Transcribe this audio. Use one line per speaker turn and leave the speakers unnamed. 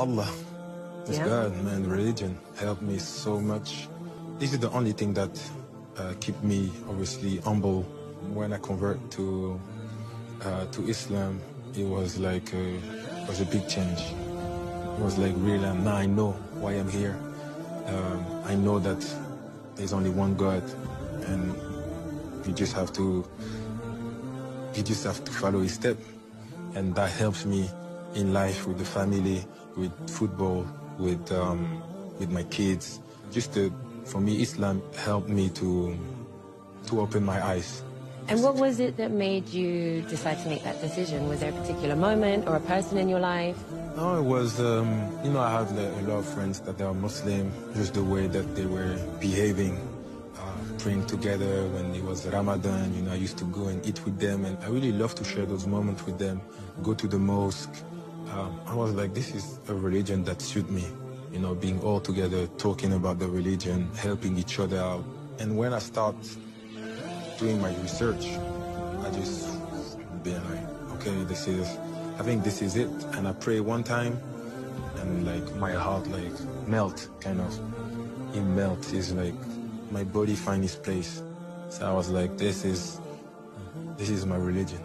Allah. It's
Yeah.
God, man. Religion helped me so much. This is the only thing that uh, keep me obviously humble. When I convert to uh, to Islam, it was like a, it was a big change. It was like really now I know why I'm here. Um, I know that there's only one God, and you just have to you just have to follow his step, and that helps me in life with the family, with football, with um, with my kids. Just to, for me, Islam helped me to to open my eyes.
And what was it that made you decide to make that decision? Was there a particular moment or a person in your life?
No, it was, um, you know, I had a lot of friends that are Muslim, just the way that they were behaving, uh, praying together when it was Ramadan, you know, I used to go and eat with them, and I really love to share those moments with them, go to the mosque. Um, I was like, this is a religion that suit me, you know, being all together, talking about the religion, helping each other out. And when I start doing my research, I just been like, okay, this is, I think this is it. And I pray one time, and like my heart like melt, kind of. It melt. It's like my body find its place. So I was like, this is, this is my religion.